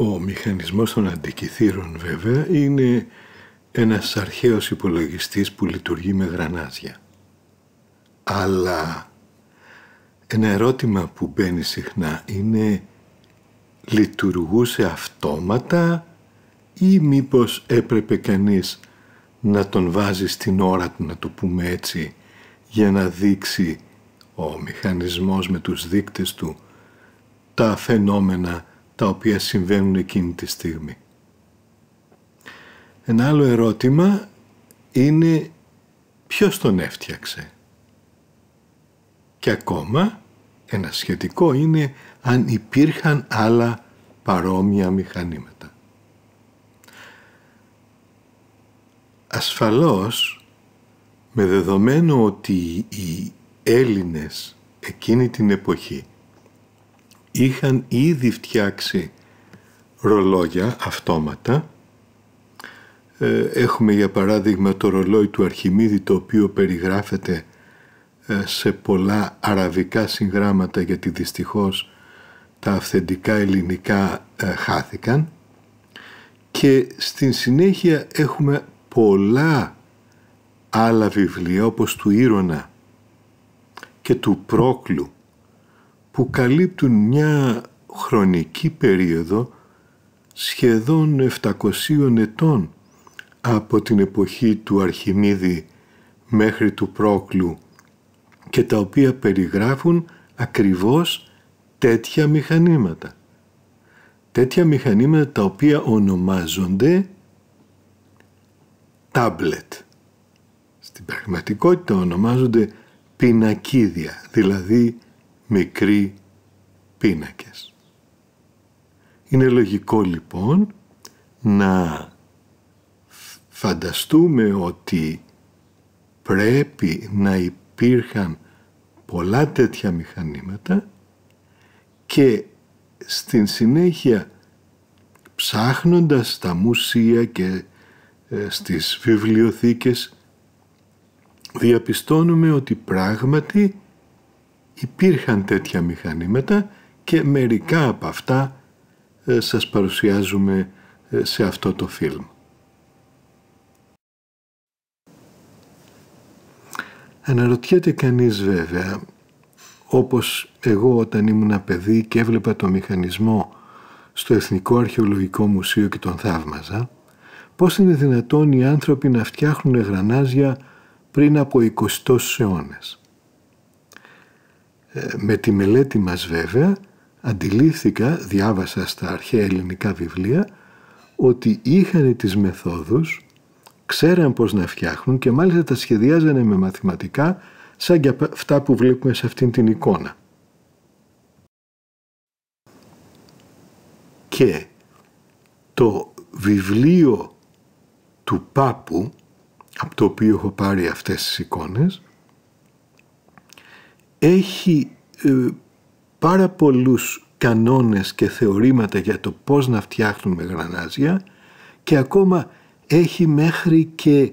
Ο μηχανισμός των αντικειθήρων βέβαια είναι ένας αρχαίος υπολογιστής που λειτουργεί με γρανάζια. Αλλά ένα ερώτημα που μπαίνει συχνά είναι λειτουργούσε αυτόματα ή μήπως έπρεπε κανείς να τον βάζει στην ώρα του, να το πούμε έτσι, για να δείξει ο μηχανισμός με τους δείκτες του τα φαινόμενα τα οποία συμβαίνουν εκείνη τη στιγμή. Ένα άλλο ερώτημα είναι ποιος τον έφτιαξε. Και ακόμα ένα σχετικό είναι αν υπήρχαν άλλα παρόμοια μηχανήματα. Ασφαλώς, με δεδομένο ότι οι Έλληνες εκείνη την εποχή είχαν ήδη φτιάξει ρολόγια αυτόματα. Ε, έχουμε για παράδειγμα το ρολόι του Αρχιμίδη το οποίο περιγράφεται ε, σε πολλά αραβικά συγγράμματα γιατί δυστυχώς τα αυθεντικά ελληνικά ε, χάθηκαν και στην συνέχεια έχουμε πολλά άλλα βιβλία όπως του Ήρωνα και του Πρόκλου που καλύπτουν μια χρονική περίοδο σχεδόν 700 ετών από την εποχή του Αρχιμίδη μέχρι του Πρόκλου και τα οποία περιγράφουν ακριβώς τέτοια μηχανήματα. Τέτοια μηχανήματα τα οποία ονομάζονται τάμπλετ. Στην πραγματικότητα ονομάζονται πινακίδια, δηλαδή μικροί πίνακες. Είναι λογικό λοιπόν να φανταστούμε ότι πρέπει να υπήρχαν πολλά τέτοια μηχανήματα και στην συνέχεια ψάχνοντας στα μουσεία και ε, στις βιβλιοθήκες διαπιστώνουμε ότι πράγματι υπήρχαν τέτοια μηχανήματα και μερικά από αυτά ε, σας παρουσιάζουμε ε, σε αυτό το φιλμ. Αναρωτιέται κανείς βέβαια, όπως εγώ όταν ήμουν παιδί και έβλεπα το μηχανισμό στο Εθνικό Αρχαιολογικό Μουσείο και τον θαύμαζα, πώς είναι δυνατόν οι άνθρωποι να φτιάχνουν γρανάζια πριν από 20 αιώνες. Ε, με τη μελέτη μας βέβαια αντιλήφθηκα, διάβασα στα αρχαία ελληνικά βιβλία, ότι είχαν τις μεθόδους, ξέραν πώς να φτιάχνουν και μάλιστα τα σχεδιάζανε με μαθηματικά σαν και αυτά που βλέπουμε σε αυτήν την εικόνα. Και το βιβλίο του Πάπου, από το οποίο έχω πάρει αυτές τις εικόνες, έχει ε, πάρα πολλούς κανόνες και θεωρήματα για το πώς να φτιάχνουμε γρανάζια και ακόμα έχει μέχρι και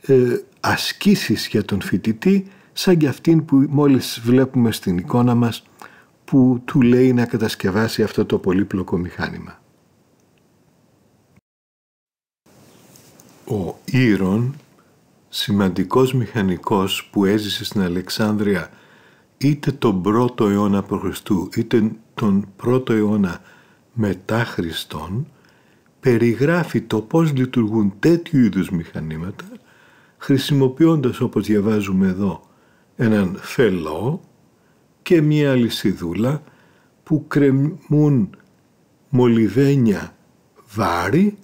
ε, ασκήσεις για τον φοιτητή σαν και αυτήν που μόλις βλέπουμε στην εικόνα μας που του λέει να κατασκευάσει αυτό το πολύπλοκο μηχάνημα. Ο Ήρων, σημαντικός μηχανικός που έζησε στην Αλεξάνδρεια είτε τον πρώτο αιώνα π.Χ. είτε τον πρώτο αιώνα μετά Χριστόν περιγράφει το πώς λειτουργούν τέτοιου είδους μηχανήματα χρησιμοποιώντας όπως διαβάζουμε εδώ έναν φελό και μία αλυσιδούλα που κρεμούν μολυβένια βάρη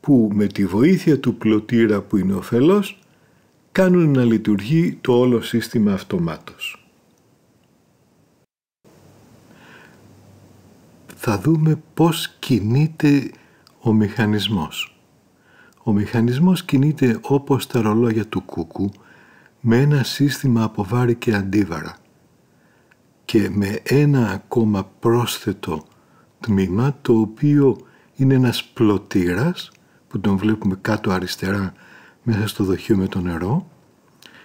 που με τη βοήθεια του πλωτήρα που είναι ο φελός κάνουν να λειτουργεί το όλο σύστημα αυτομάτως. Θα δούμε πώς κινείται ο μηχανισμός. Ο μηχανισμός κινείται όπως τα ρολόγια του κούκου με ένα σύστημα από βάρη και αντίβαρα και με ένα ακόμα πρόσθετο τμήμα το οποίο είναι ένας πλωτήρας που τον βλέπουμε κάτω αριστερά μέσα στο δοχείο με το νερό.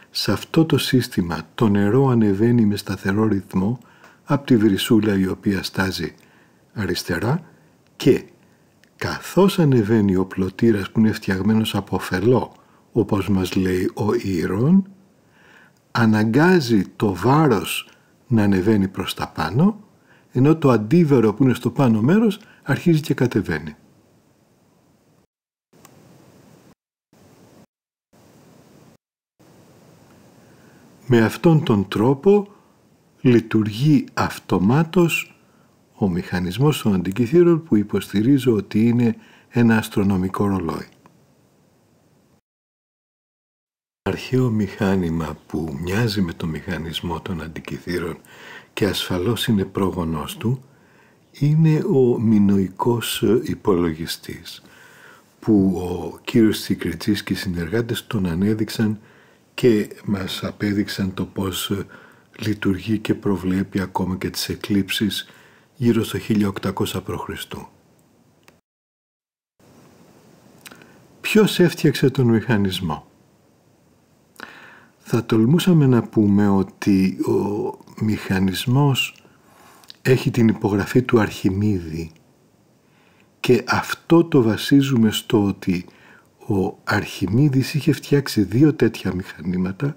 Σε αυτό το σύστημα το νερό ανεβαίνει με σταθερό ρυθμό από τη βρυσούλα η οποία στάζει αριστερά και καθώς ανεβαίνει ο πλωτήρας που είναι φτιαγμένος από φελό, όπως μας λέει ο Ήρων, αναγκάζει το βάρος να ανεβαίνει προς τα πάνω, ενώ το αντίβερο που είναι στο πάνω μέρος αρχίζει και κατεβαίνει. Με αυτόν τον τρόπο λειτουργεί αυτομάτως ο μηχανισμός των αντικειθήρων που υποστηρίζω ότι είναι ένα αστρονομικό ρολόι. Αρχαίο μηχάνημα που μοιάζει με το μηχανισμό των αντικειθήρων και ασφαλώς είναι πρόγονός του είναι ο μηνοϊκός υπολογιστής που ο κύριος Τσικριτσής και οι συνεργάτες τον ανέδειξαν και μας απέδειξαν το πώς λειτουργεί και προβλέπει ακόμα και τις εκλήψεις γύρω στο 1800 π.Χ. Ποιος έφτιαξε τον μηχανισμό; Θα τολμούσαμε να πούμε ότι ο μηχανισμός έχει την υπογραφή του Αρχιμίδη και αυτό το βασίζουμε στο ότι ο Αρχιμίδης είχε φτιάξει δύο τέτοια μηχανήματα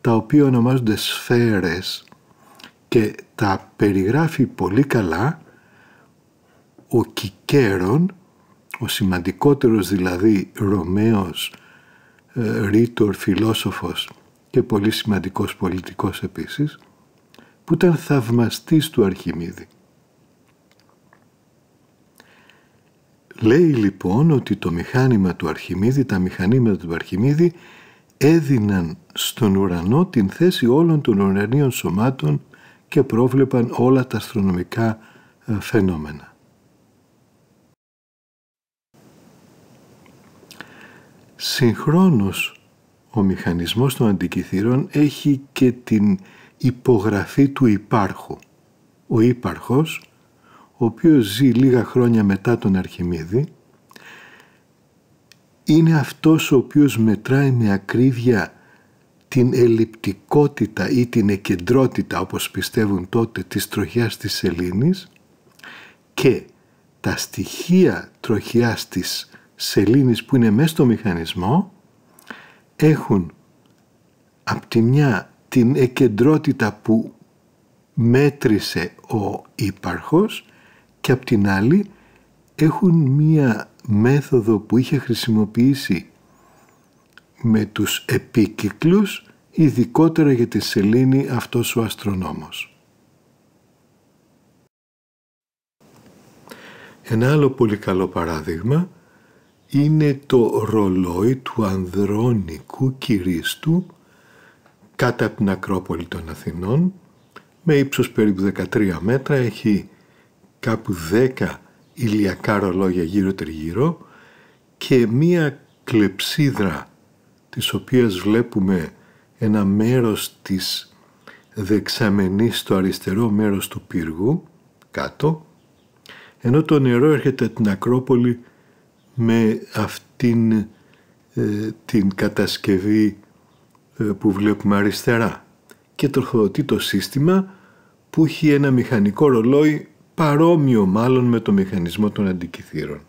τα οποία ονομάζονται σφαίρες και τα περιγράφει πολύ καλά ο Κικέρον, ο σημαντικότερος δηλαδή Ρωμαίος ε, ρήτορ φιλόσοφος και πολύ σημαντικός πολιτικός επίσης, που ήταν θαυμαστής του Αρχιμίδη. Λέει λοιπόν ότι το μηχάνημα του Αρχιμίδη, τα μηχανήματα του Αρχιμίδη έδιναν στον ουρανό την θέση όλων των ουρανίων σωμάτων και πρόβλεπαν όλα τα αστρονομικά ε, φαινόμενα. Συγχρόνως ο μηχανισμός των αντικειθήρων έχει και την υπογραφή του υπάρχου. Ο ύπαρχος, ο οποίος ζει λίγα χρόνια μετά τον Αρχιμίδη, είναι αυτός ο οποίος μετράει με ακρίβεια την ελλειπτικότητα ή την εκεντρότητα, όπως πιστεύουν τότε, της τροχιάς της σελήνης και τα στοιχεία τροχιάς της σελήνης που είναι μέσα στο μηχανισμό έχουν από τη μια την εκεντρότητα που μέτρησε ο ύπαρχος και από την άλλη έχουν μία μέθοδο που είχε χρησιμοποιήσει με τους επίκυκλους ειδικότερα για τη σελήνη αυτός ο αστρονόμος. Ένα άλλο πολύ καλό παράδειγμα είναι το ρολόι του ανδρώνικου κυρίστου κάτω από την Ακρόπολη των Αθηνών με ύψος περίπου 13 μέτρα, έχει κάπου 10 ηλιακά ρολόγια γύρω τριγύρω και μία κλεψίδρα της οποίας βλέπουμε ένα μέρος της δεξαμενής στο αριστερό μέρος του πύργου κάτω ενώ το νερό έρχεται από την Ακρόπολη με αυτήν ε, την κατασκευή ε, που βλέπουμε αριστερά. Και τροφοδοτεί το σύστημα που έχει ένα μηχανικό ρολόι παρόμοιο μάλλον με το μηχανισμό των αντικειθήρων.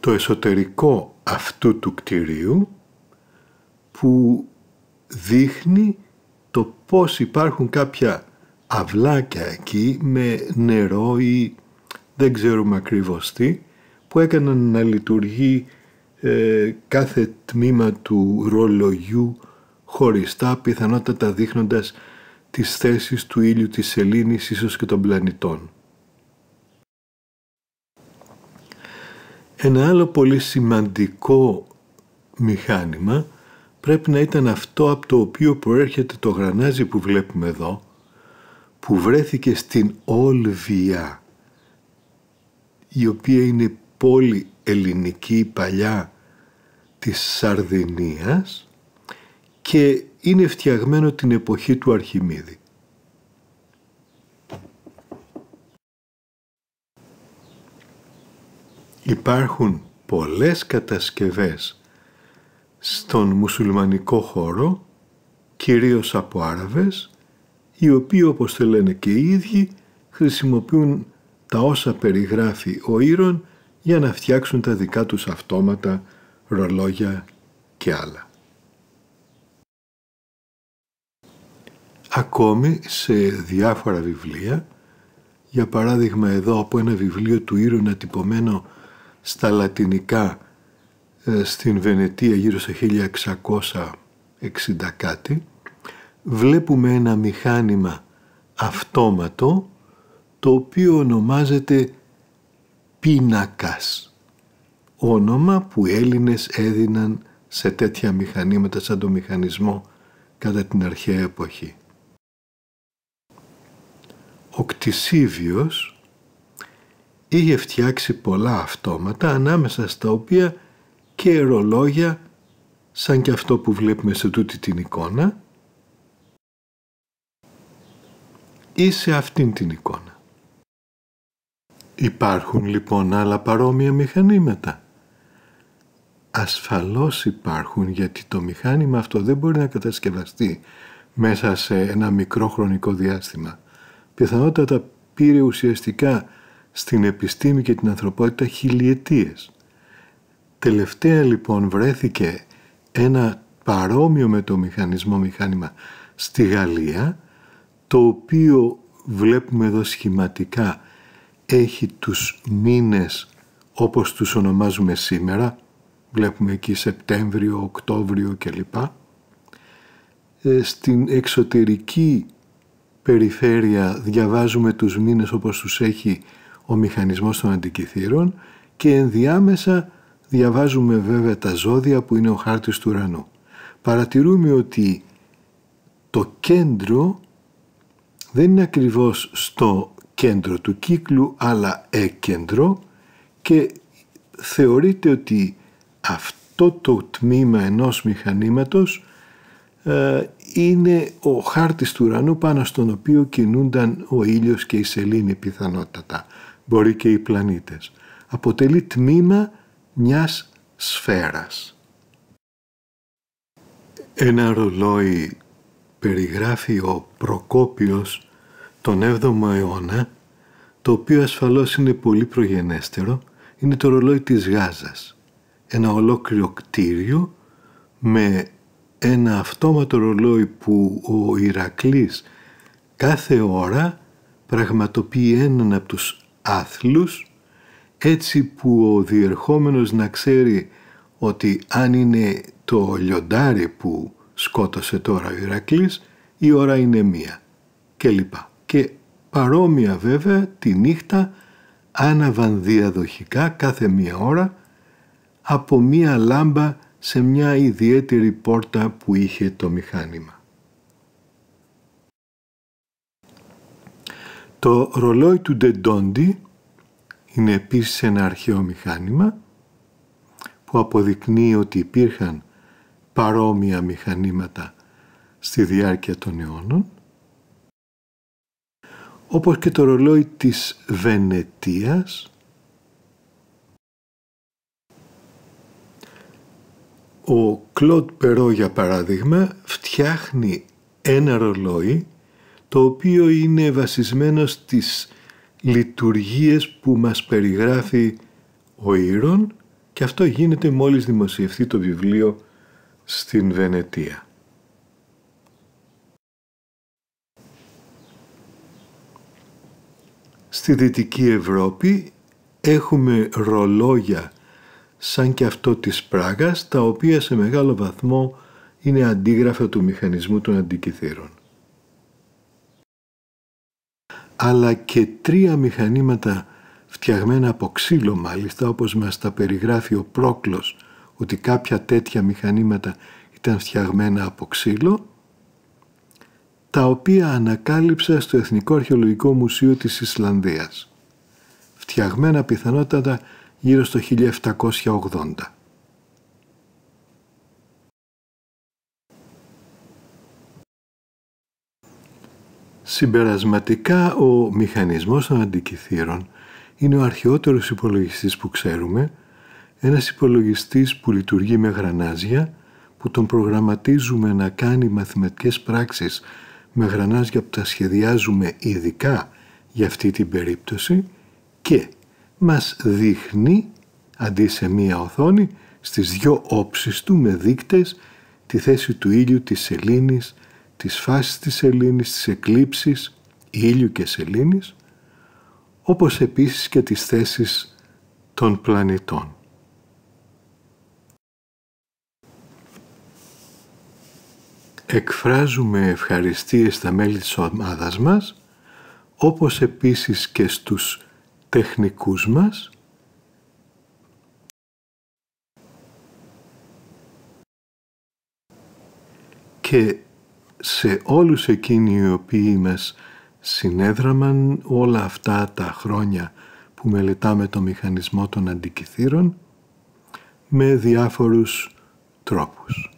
Το εσωτερικό αυτού του κτηρίου που δείχνει το πώς υπάρχουν κάποια αυλάκια εκεί με νερό ή δεν ξέρουμε ακριβώς τι που έκαναν να λειτουργεί ε, κάθε τμήμα του ρολογιού χωριστά πιθανότατα δείχνοντας τις θέσεις του ήλιου της σελήνης ίσως και των πλανητών. Ένα άλλο πολύ σημαντικό μηχάνημα πρέπει να ήταν αυτό από το οποίο προέρχεται το γρανάζι που βλέπουμε εδώ που βρέθηκε στην Όλβια η οποία είναι πόλη ελληνική παλιά της Σαρδινίας και είναι φτιαγμένο την εποχή του Αρχιμίδη. Υπάρχουν πολλές κατασκευές στον μουσουλμανικό χώρο, κυρίως από Άραβες, οι οποίοι όπως το λένε και οι ίδιοι χρησιμοποιούν τα όσα περιγράφει ο Ήρων για να φτιάξουν τα δικά τους αυτόματα, ρολόγια και άλλα. Ακόμη σε διάφορα βιβλία, για παράδειγμα εδώ από ένα βιβλίο του Ήρων τυπωμένο στα λατινικά ε, στην Βενετία γύρω στο 1660 κάτι, βλέπουμε ένα μηχάνημα αυτόματο το οποίο ονομάζεται πίνακας. Όνομα που οι Έλληνες έδιναν σε τέτοια μηχανήματα σαν το μηχανισμό κατά την αρχαία εποχή. Ο Κτισίβιος είχε φτιάξει πολλά αυτόματα ανάμεσα στα οποία και ρολόγια σαν και αυτό που βλέπουμε σε τούτη την εικόνα ή σε αυτήν την εικόνα. Υπάρχουν λοιπόν άλλα παρόμοια μηχανήματα. Ασφαλώς υπάρχουν γιατί το μηχάνημα αυτό δεν μπορεί να κατασκευαστεί μέσα σε ένα μικρό χρονικό διάστημα. Πιθανότατα πήρε ουσιαστικά στην επιστήμη και την ανθρωπότητα χιλιετίες. Τελευταία λοιπόν βρέθηκε ένα παρόμοιο με το μηχανισμό μηχάνημα στη Γαλλία το οποίο βλέπουμε εδώ σχηματικά έχει τους μήνες όπως τους ονομάζουμε σήμερα βλέπουμε εκεί Σεπτέμβριο, Οκτώβριο κλπ. Ε, στην εξωτερική περιφέρεια διαβάζουμε τους μήνες όπως τους έχει ο μηχανισμός των αντικειθήρων και ενδιάμεσα διαβάζουμε βέβαια τα ζώδια που είναι ο χάρτης του ουρανού. Παρατηρούμε ότι το κέντρο δεν είναι ακριβώς στο κέντρο του κύκλου αλλά έκεντρο και θεωρείται ότι αυτό το τμήμα ενός μηχανήματος ε, είναι ο χάρτης του ουρανού πάνω στον οποίο κινούνταν ο ήλιος και η σελήνη πιθανότατα. Μπορεί και οι πλανήτες. Αποτελεί τμήμα μιας σφαίρας. Ένα ρολόι περιγράφει ο Προκόπιος τον 7ο αιώνα, το οποίο ασφαλώς είναι πολύ προγενέστερο, είναι το ρολόι της Γάζας. Ένα ολόκληρο κτίριο με ένα αυτόματο ρολόι που ο Ηρακλής κάθε ώρα πραγματοποιεί έναν από τους άθλους έτσι που ο διερχόμενος να ξέρει ότι αν είναι το λιοντάρι που σκότωσε τώρα ο Ηρακλής η ώρα είναι μία και λοιπά. Και παρόμοια βέβαια τη νύχτα άναβαν διαδοχικά κάθε μία ώρα από μία λάμπα σε μια ιδιαίτερη πόρτα που είχε το μηχάνημα. Το ρολόι του Ντεντόντι είναι επίσης ένα αρχαίο μηχάνημα που αποδεικνύει ότι υπήρχαν παρόμοια μηχανήματα στη διάρκεια των αιώνων όπως και το ρολόι της Βενετίας Ο Κλοντ Περό για παράδειγμα φτιάχνει ένα ρολόι το οποίο είναι βασισμένο στις λειτουργίες που μας περιγράφει ο Ήρων και αυτό γίνεται μόλις δημοσιευθεί το βιβλίο στην Βενετία. Στη Δυτική Ευρώπη έχουμε ρολόγια σαν και αυτό της Πράγας, τα οποία σε μεγάλο βαθμό είναι αντίγραφα του μηχανισμού των αντικειθήρων. Αλλά και τρία μηχανήματα φτιαγμένα από ξύλο μάλιστα, όπως μας τα περιγράφει ο Πρόκλος, ότι κάποια τέτοια μηχανήματα ήταν φτιαγμένα από ξύλο, τα οποία ανακάλυψα στο Εθνικό Αρχαιολογικό Μουσείο της Ισλανδίας. Φτιαγμένα πιθανότατα γύρω στο 1780. Συμπερασματικά ο μηχανισμός των αντικειθήρων είναι ο αρχαιότερος υπολογιστής που ξέρουμε, ένας υπολογιστής που λειτουργεί με γρανάζια, που τον προγραμματίζουμε να κάνει μαθηματικές πράξεις με γρανάζια που τα σχεδιάζουμε ειδικά για αυτή την περίπτωση και μας δείχνει αντί σε μία οθόνη στις δυο όψεις του με δείκτες τη θέση του ήλιου της σελήνης, της φάσης της σελήνης, της εκλήψης ήλιου και σελήνης, όπως επίσης και τις θέσεις των πλανητών. Εκφράζουμε ευχαριστίες στα μέλη της ομάδας μας, όπως επίσης και στους τεχνικούς μας, και σε όλους εκείνοι οι οποίοι μας συνέδραμαν όλα αυτά τα χρόνια που μελετάμε το μηχανισμό των αντικειθήρων με διάφορους τρόπους.